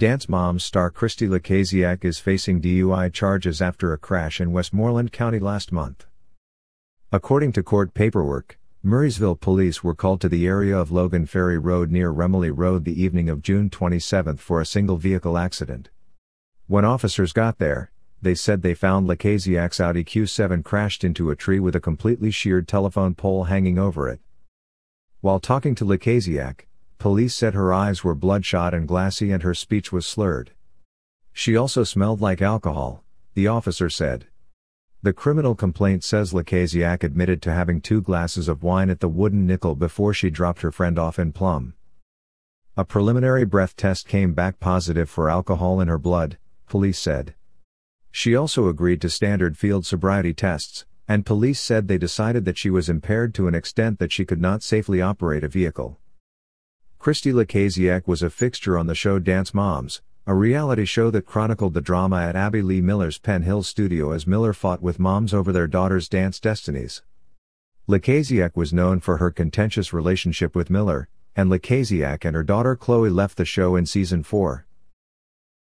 Dance Moms star Christi Lukasiak is facing DUI charges after a crash in Westmoreland County last month. According to court paperwork, Murrysville police were called to the area of Logan Ferry Road near Remley Road the evening of June 27 for a single vehicle accident. When officers got there, they said they found Lukasiak's Audi Q7 crashed into a tree with a completely sheared telephone pole hanging over it. While talking to Lukasiak, police said her eyes were bloodshot and glassy and her speech was slurred. She also smelled like alcohol, the officer said. The criminal complaint says Lukasiak admitted to having two glasses of wine at the Wooden Nickel before she dropped her friend off in Plum. A preliminary breath test came back positive for alcohol in her blood, police said. She also agreed to standard field sobriety tests, and police said they decided that she was impaired to an extent that she could not safely operate a vehicle. Christi Lukasiak was a fixture on the show Dance Moms, a reality show that chronicled the drama at Abby Lee Miller's Penn Hill studio as Miller fought with moms over their daughters' dance destinies. Lukasiak was known for her contentious relationship with Miller, and Lukasiak and her daughter Chloe left the show in season 4.